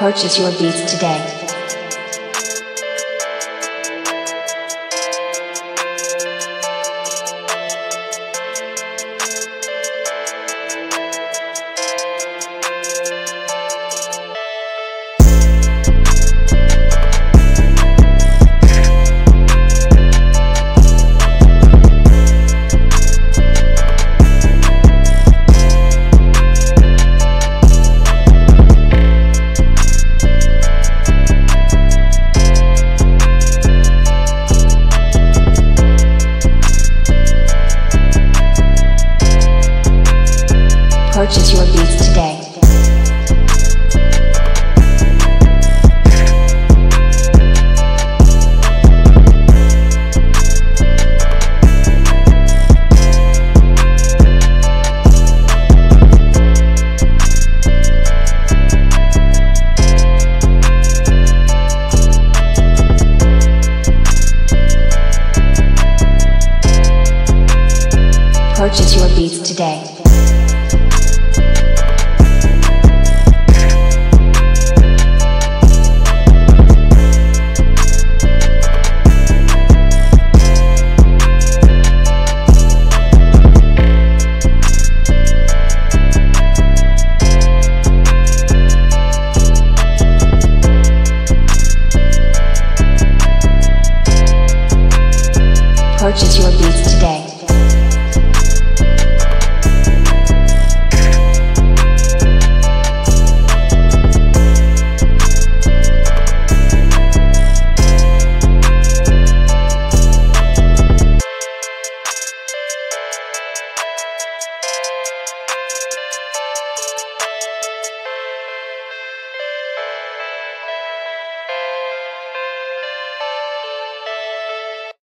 Purchase your beats today. Purchase your beats today. Purchase your beats today. purchase your beats today.